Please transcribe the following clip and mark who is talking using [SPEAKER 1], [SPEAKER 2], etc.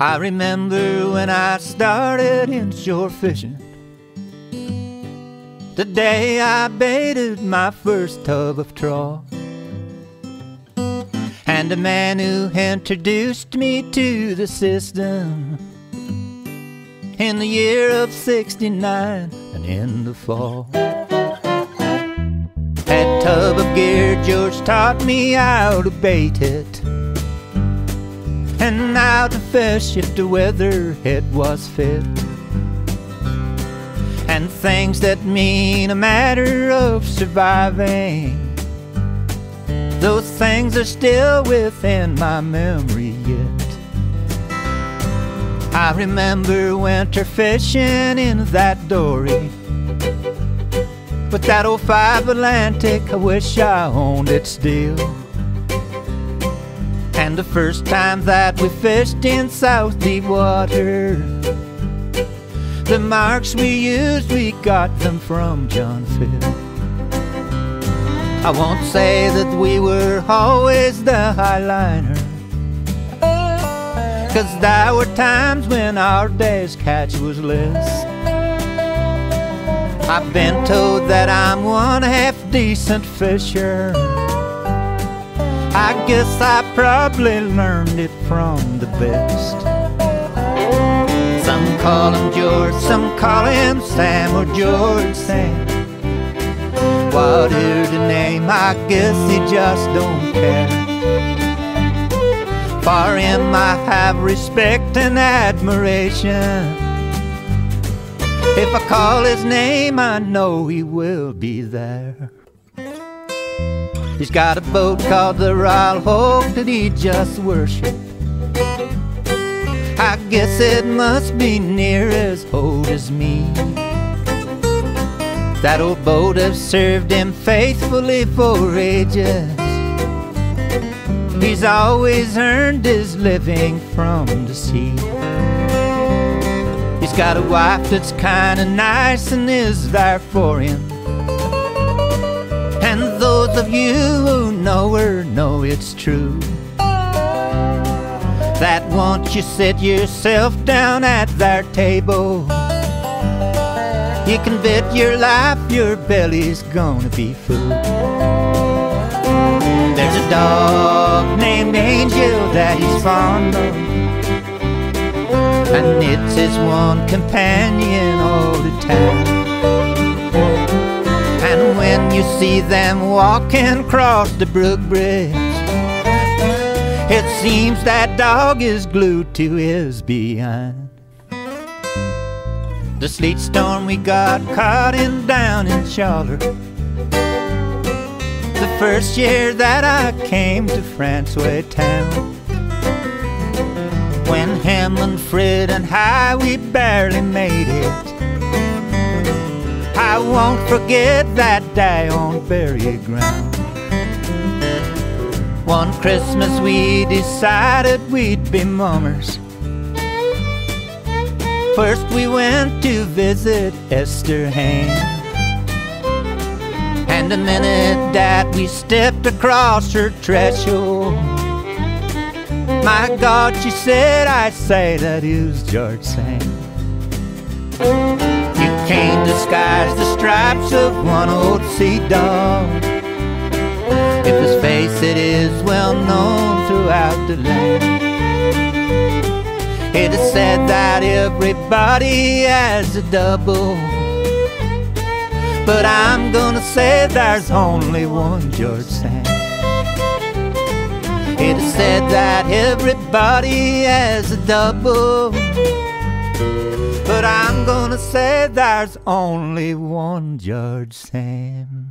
[SPEAKER 1] I remember when I started inshore fishing. The day I baited my first tub of trawl. And the man who introduced me to the system in the year of 69 and in the fall. That tub of gear George taught me how to bait it and how to fish if the weather it was fit. And things that mean a matter of surviving. Those things are still within my memory yet. I remember winter fishing in that dory. But that old five Atlantic, I wish I owned it still. And the first time that we fished in South Deep Water, the marks we used, we got them from John Phil. I won't say that we were always the highliner. Cause there were times when our day's catch was less. I've been told that I'm one half decent fisher. I guess I probably learned it from the best. Some call him George, some call him Sam or George Sam. Whatever the name, I guess he just don't care. For him I have respect and admiration. If I call his name, I know he will be there. He's got a boat called the Royal Hope that he just worships. I guess it must be near as old as me. That old boat has served him faithfully for ages. He's always earned his living from the sea. He's got a wife that's kinda nice and is there for him. Those of you oh, who know her know it's true. That once you sit yourself down at their table, you can bet your life your belly's gonna be full. There's a dog named Angel that he's fond of, and it's his one companion all the time. When you see them walking across the brook bridge, it seems that dog is glued to his behind. The sleet storm we got caught in down in Charlotte. The first year that I came to Franceway town. When Hamlin, Fred, and I, we barely made it. I won't forget that day on burial ground. One Christmas we decided we'd be mummers. First we went to visit Esther Hain. And the minute that we stepped across her threshold, my God, she said, I say that is George Sam. Can't disguise the stripes of one old sea dog. If his face it is well known throughout the land. It is said that everybody has a double. But I'm gonna say there's only one George Sam. It is said that everybody has a double. But I'm gonna say there's only one George Sam.